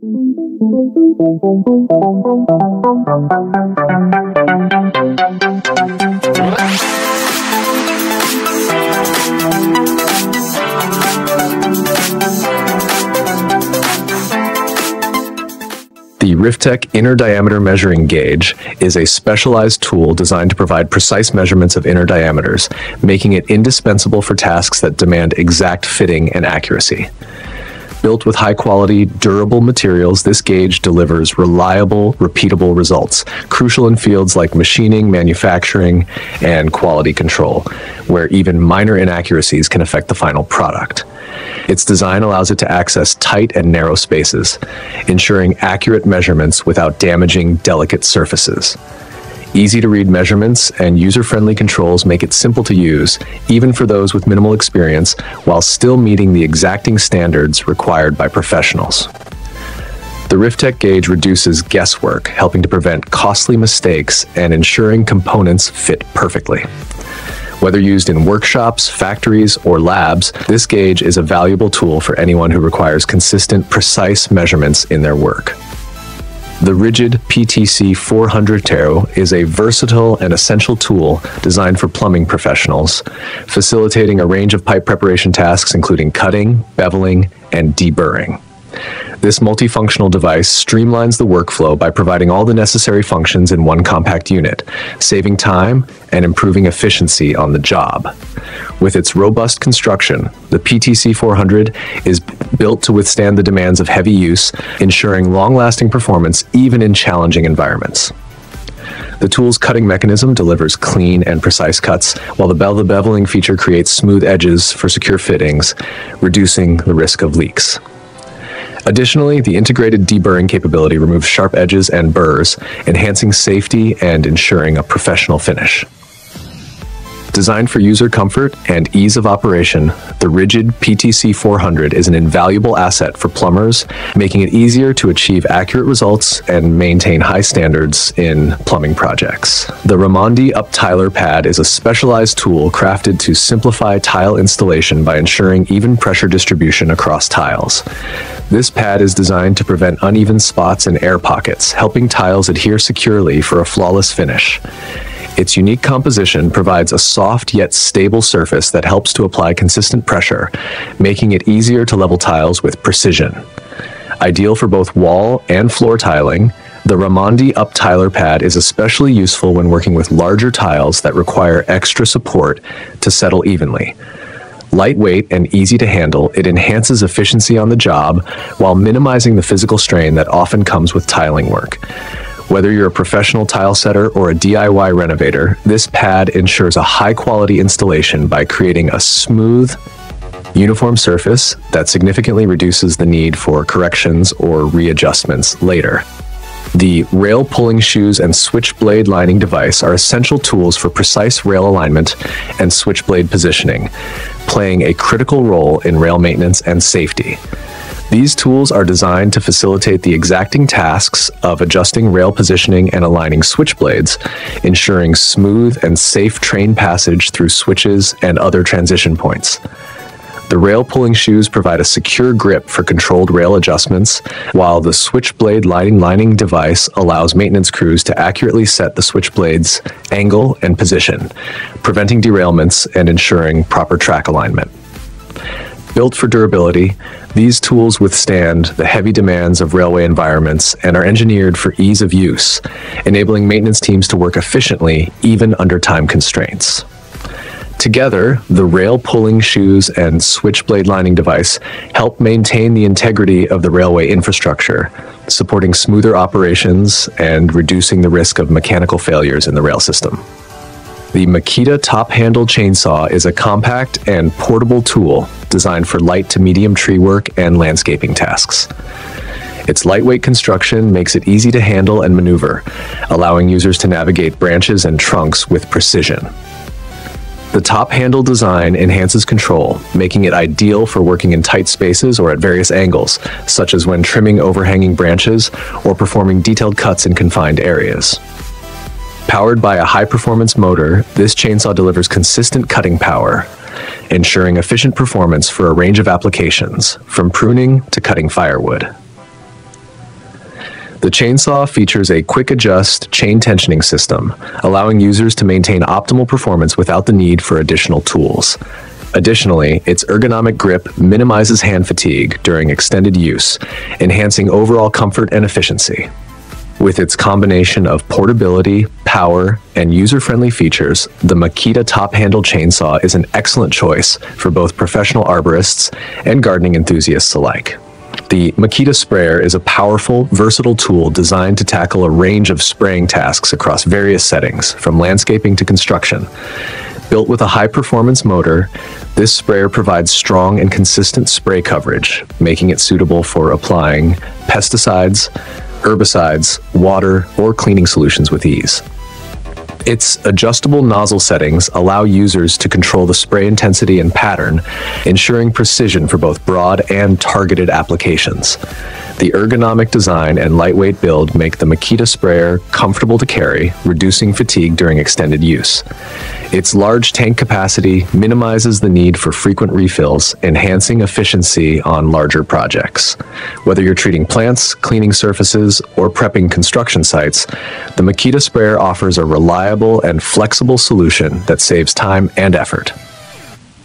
The Riftec Inner Diameter Measuring Gauge is a specialized tool designed to provide precise measurements of inner diameters, making it indispensable for tasks that demand exact fitting and accuracy. Built with high quality, durable materials, this gauge delivers reliable, repeatable results, crucial in fields like machining, manufacturing, and quality control, where even minor inaccuracies can affect the final product. Its design allows it to access tight and narrow spaces, ensuring accurate measurements without damaging delicate surfaces. Easy to read measurements and user friendly controls make it simple to use, even for those with minimal experience, while still meeting the exacting standards required by professionals. The Riftec gauge reduces guesswork, helping to prevent costly mistakes and ensuring components fit perfectly. Whether used in workshops, factories, or labs, this gauge is a valuable tool for anyone who requires consistent, precise measurements in their work. The Ridgid PTC 400 Tarot is a versatile and essential tool designed for plumbing professionals, facilitating a range of pipe preparation tasks including cutting, beveling, and deburring. This multifunctional device streamlines the workflow by providing all the necessary functions in one compact unit, saving time and improving efficiency on the job. With its robust construction, the PTC 400 is built to withstand the demands of heavy use, ensuring long lasting performance even in challenging environments. The tool's cutting mechanism delivers clean and precise cuts, while the bevel beveling feature creates smooth edges for secure fittings, reducing the risk of leaks. Additionally, the integrated deburring capability removes sharp edges and burrs, enhancing safety and ensuring a professional finish. Designed for user comfort and ease of operation, the Ridgid PTC 400 is an invaluable asset for plumbers, making it easier to achieve accurate results and maintain high standards in plumbing projects. The Raimondi Up Tiler Pad is a specialized tool crafted to simplify tile installation by ensuring even pressure distribution across tiles. This pad is designed to prevent uneven spots and air pockets, helping tiles adhere securely for a flawless finish. Its unique composition provides a soft yet stable surface that helps to apply consistent pressure, making it easier to level tiles with precision. Ideal for both wall and floor tiling, the Raimondi Up Tiler Pad is especially useful when working with larger tiles that require extra support to settle evenly. Lightweight and easy to handle, it enhances efficiency on the job while minimizing the physical strain that often comes with tiling work. Whether you're a professional tile setter or a DIY renovator, this pad ensures a high quality installation by creating a smooth, uniform surface that significantly reduces the need for corrections or readjustments later. The rail pulling shoes and switchblade lining device are essential tools for precise rail alignment and switchblade positioning, playing a critical role in rail maintenance and safety. These tools are designed to facilitate the exacting tasks of adjusting rail positioning and aligning switchblades, ensuring smooth and safe train passage through switches and other transition points. The rail pulling shoes provide a secure grip for controlled rail adjustments, while the switchblade lining lining device allows maintenance crews to accurately set the switchblade's angle and position, preventing derailments and ensuring proper track alignment. Built for durability, these tools withstand the heavy demands of railway environments and are engineered for ease of use, enabling maintenance teams to work efficiently even under time constraints. Together, the rail pulling shoes and switchblade lining device help maintain the integrity of the railway infrastructure, supporting smoother operations and reducing the risk of mechanical failures in the rail system. The Makita Top Handle Chainsaw is a compact and portable tool designed for light to medium tree work and landscaping tasks. Its lightweight construction makes it easy to handle and maneuver, allowing users to navigate branches and trunks with precision. The top handle design enhances control, making it ideal for working in tight spaces or at various angles, such as when trimming overhanging branches or performing detailed cuts in confined areas. Powered by a high performance motor, this chainsaw delivers consistent cutting power, ensuring efficient performance for a range of applications, from pruning to cutting firewood. The chainsaw features a quick adjust chain tensioning system, allowing users to maintain optimal performance without the need for additional tools. Additionally, its ergonomic grip minimizes hand fatigue during extended use, enhancing overall comfort and efficiency. With its combination of portability, power, and user-friendly features, the Makita top handle chainsaw is an excellent choice for both professional arborists and gardening enthusiasts alike. The Makita sprayer is a powerful, versatile tool designed to tackle a range of spraying tasks across various settings, from landscaping to construction. Built with a high-performance motor, this sprayer provides strong and consistent spray coverage, making it suitable for applying pesticides, herbicides, water, or cleaning solutions with ease. Its adjustable nozzle settings allow users to control the spray intensity and pattern, ensuring precision for both broad and targeted applications. The ergonomic design and lightweight build make the Makita sprayer comfortable to carry, reducing fatigue during extended use. Its large tank capacity minimizes the need for frequent refills, enhancing efficiency on larger projects. Whether you're treating plants, cleaning surfaces, or prepping construction sites, the Makita sprayer offers a reliable and flexible solution that saves time and effort.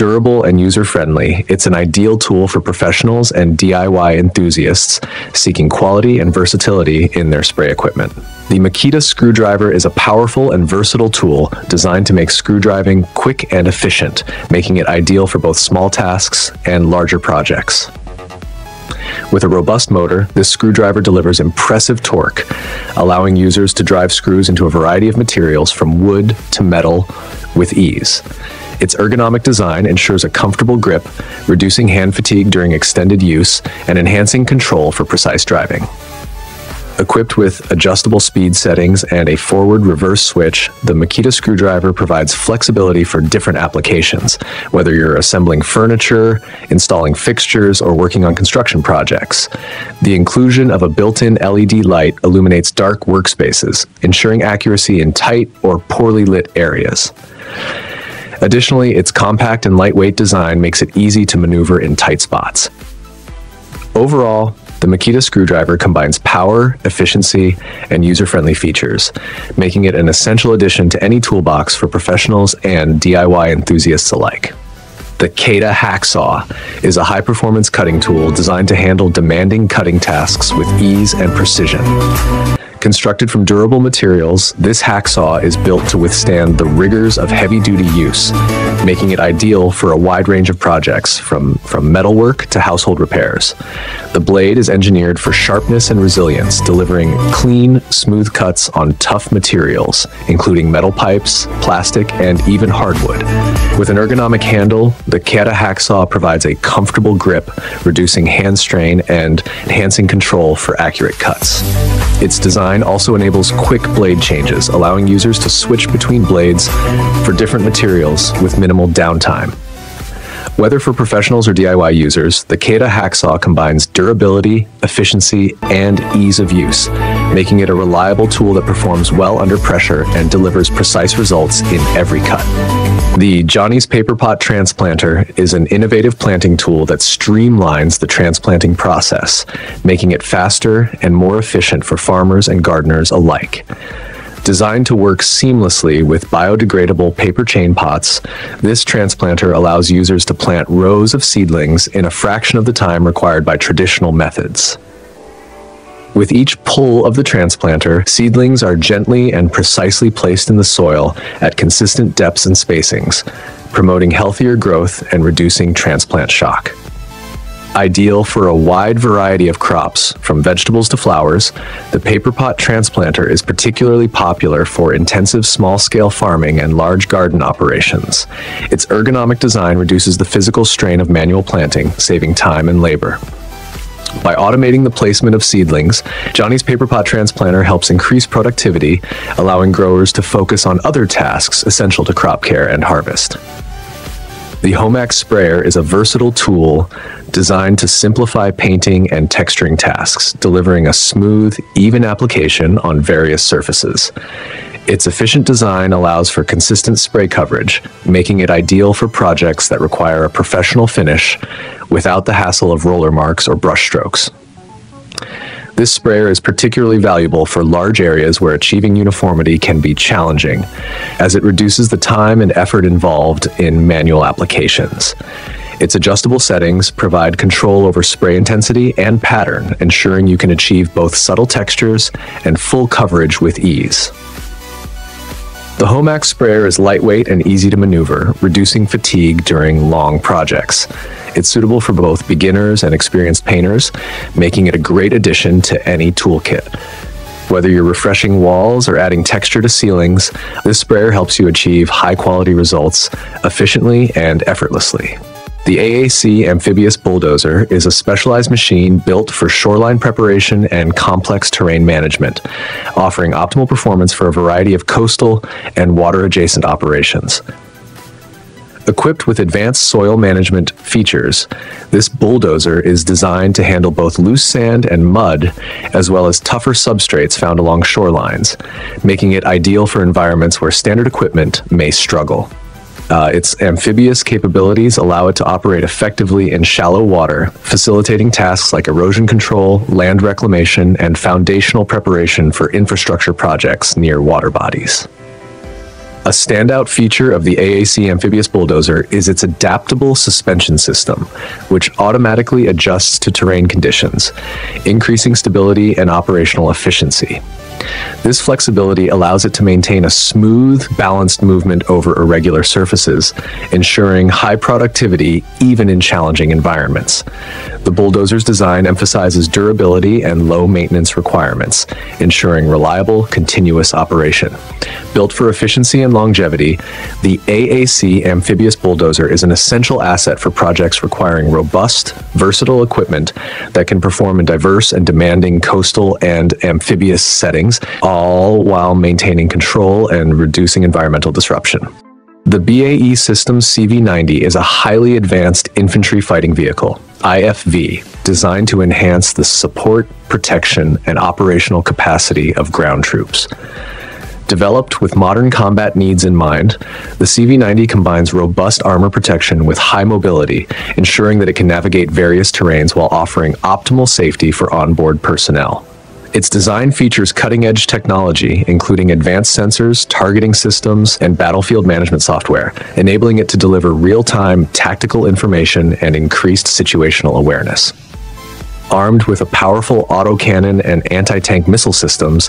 Durable and user-friendly, it's an ideal tool for professionals and DIY enthusiasts seeking quality and versatility in their spray equipment. The Makita screwdriver is a powerful and versatile tool designed to make screwdriving quick and efficient, making it ideal for both small tasks and larger projects. With a robust motor, this screwdriver delivers impressive torque, allowing users to drive screws into a variety of materials from wood to metal with ease. Its ergonomic design ensures a comfortable grip, reducing hand fatigue during extended use and enhancing control for precise driving. Equipped with adjustable speed settings and a forward reverse switch, the Makita screwdriver provides flexibility for different applications, whether you're assembling furniture, installing fixtures, or working on construction projects. The inclusion of a built-in LED light illuminates dark workspaces, ensuring accuracy in tight or poorly lit areas. Additionally, its compact and lightweight design makes it easy to maneuver in tight spots. Overall, the Makita screwdriver combines power, efficiency, and user-friendly features, making it an essential addition to any toolbox for professionals and DIY enthusiasts alike. The Kata Hacksaw is a high-performance cutting tool designed to handle demanding cutting tasks with ease and precision. Constructed from durable materials, this hacksaw is built to withstand the rigors of heavy-duty use, making it ideal for a wide range of projects, from, from metalwork to household repairs. The blade is engineered for sharpness and resilience, delivering clean, smooth cuts on tough materials, including metal pipes, plastic, and even hardwood. With an ergonomic handle, the Kata hacksaw provides a comfortable grip, reducing hand strain and enhancing control for accurate cuts. Its design design also enables quick blade changes, allowing users to switch between blades for different materials with minimal downtime. Whether for professionals or DIY users, the Kata hacksaw combines durability, efficiency, and ease of use, making it a reliable tool that performs well under pressure and delivers precise results in every cut. The Johnny's Paper Pot Transplanter is an innovative planting tool that streamlines the transplanting process, making it faster and more efficient for farmers and gardeners alike. Designed to work seamlessly with biodegradable paper chain pots, this transplanter allows users to plant rows of seedlings in a fraction of the time required by traditional methods. With each pull of the transplanter, seedlings are gently and precisely placed in the soil at consistent depths and spacings, promoting healthier growth and reducing transplant shock. Ideal for a wide variety of crops, from vegetables to flowers, the paper pot transplanter is particularly popular for intensive small-scale farming and large garden operations. Its ergonomic design reduces the physical strain of manual planting, saving time and labor. By automating the placement of seedlings, Johnny's Paper Pot Transplanter helps increase productivity, allowing growers to focus on other tasks essential to crop care and harvest. The Homax sprayer is a versatile tool designed to simplify painting and texturing tasks, delivering a smooth, even application on various surfaces. Its efficient design allows for consistent spray coverage, making it ideal for projects that require a professional finish without the hassle of roller marks or brush strokes. This sprayer is particularly valuable for large areas where achieving uniformity can be challenging, as it reduces the time and effort involved in manual applications. Its adjustable settings provide control over spray intensity and pattern, ensuring you can achieve both subtle textures and full coverage with ease. The Homax sprayer is lightweight and easy to maneuver, reducing fatigue during long projects. It's suitable for both beginners and experienced painters, making it a great addition to any toolkit. Whether you're refreshing walls or adding texture to ceilings, this sprayer helps you achieve high quality results efficiently and effortlessly. The AAC Amphibious Bulldozer is a specialized machine built for shoreline preparation and complex terrain management, offering optimal performance for a variety of coastal and water adjacent operations. Equipped with advanced soil management features, this bulldozer is designed to handle both loose sand and mud, as well as tougher substrates found along shorelines, making it ideal for environments where standard equipment may struggle. Uh, its amphibious capabilities allow it to operate effectively in shallow water, facilitating tasks like erosion control, land reclamation, and foundational preparation for infrastructure projects near water bodies. A standout feature of the AAC Amphibious Bulldozer is its adaptable suspension system, which automatically adjusts to terrain conditions, increasing stability and operational efficiency. This flexibility allows it to maintain a smooth, balanced movement over irregular surfaces, ensuring high productivity even in challenging environments. The bulldozer's design emphasizes durability and low maintenance requirements, ensuring reliable, continuous operation. Built for efficiency and longevity, the AAC Amphibious Bulldozer is an essential asset for projects requiring robust, versatile equipment that can perform in diverse and demanding coastal and amphibious settings, all while maintaining control and reducing environmental disruption. The BAE Systems CV90 is a highly advanced infantry fighting vehicle, IFV, designed to enhance the support, protection, and operational capacity of ground troops. Developed with modern combat needs in mind, the CV90 combines robust armor protection with high mobility, ensuring that it can navigate various terrains while offering optimal safety for onboard personnel. Its design features cutting edge technology, including advanced sensors, targeting systems, and battlefield management software, enabling it to deliver real time tactical information and increased situational awareness. Armed with a powerful autocannon and anti-tank missile systems,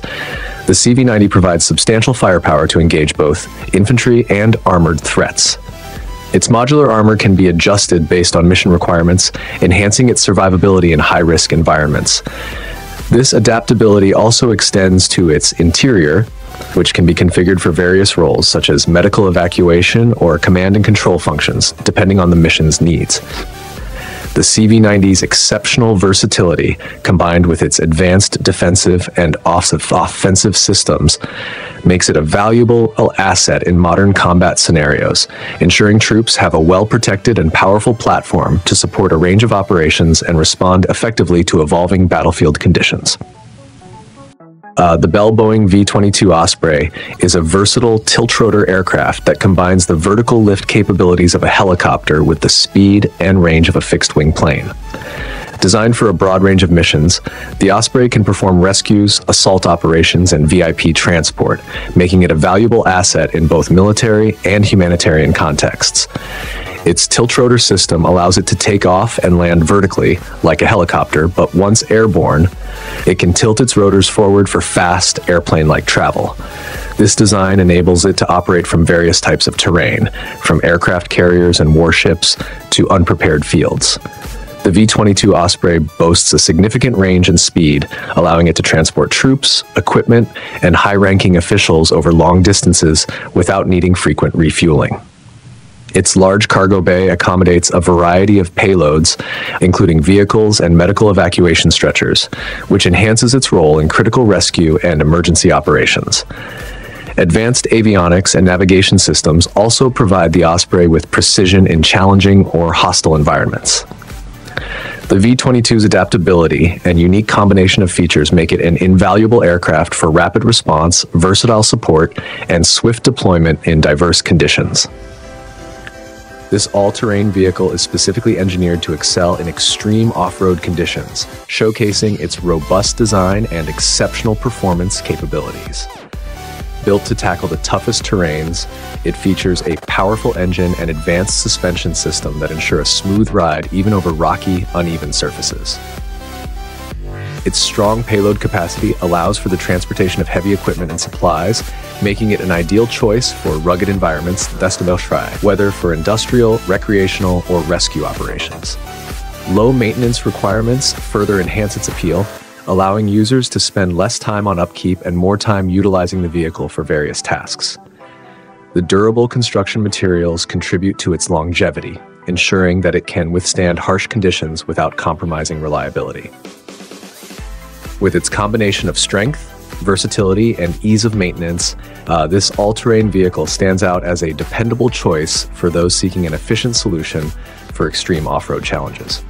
the CV-90 provides substantial firepower to engage both infantry and armored threats. Its modular armor can be adjusted based on mission requirements, enhancing its survivability in high-risk environments. This adaptability also extends to its interior, which can be configured for various roles such as medical evacuation or command and control functions, depending on the mission's needs. The CV90's exceptional versatility, combined with its advanced defensive and offensive systems, makes it a valuable asset in modern combat scenarios, ensuring troops have a well protected and powerful platform to support a range of operations and respond effectively to evolving battlefield conditions. Uh, the Bell Boeing V-22 Osprey is a versatile tiltrotor aircraft that combines the vertical lift capabilities of a helicopter with the speed and range of a fixed-wing plane. Designed for a broad range of missions, the Osprey can perform rescues, assault operations, and VIP transport, making it a valuable asset in both military and humanitarian contexts. Its tiltrotor system allows it to take off and land vertically, like a helicopter, but once airborne, it can tilt its rotors forward for fast, airplane like travel. This design enables it to operate from various types of terrain, from aircraft carriers and warships to unprepared fields. The V 22 Osprey boasts a significant range and speed, allowing it to transport troops, equipment, and high ranking officials over long distances without needing frequent refueling. Its large cargo bay accommodates a variety of payloads, including vehicles and medical evacuation stretchers, which enhances its role in critical rescue and emergency operations. Advanced avionics and navigation systems also provide the Osprey with precision in challenging or hostile environments. The V-22's adaptability and unique combination of features make it an invaluable aircraft for rapid response, versatile support, and swift deployment in diverse conditions. This all-terrain vehicle is specifically engineered to excel in extreme off-road conditions, showcasing its robust design and exceptional performance capabilities. Built to tackle the toughest terrains, it features a powerful engine and advanced suspension system that ensure a smooth ride even over rocky, uneven surfaces. Its strong payload capacity allows for the transportation of heavy equipment and supplies, making it an ideal choice for rugged environments, whether for industrial, recreational, or rescue operations. Low maintenance requirements further enhance its appeal, allowing users to spend less time on upkeep and more time utilizing the vehicle for various tasks. The durable construction materials contribute to its longevity, ensuring that it can withstand harsh conditions without compromising reliability. With its combination of strength, versatility, and ease of maintenance, uh, this all-terrain vehicle stands out as a dependable choice for those seeking an efficient solution for extreme off-road challenges.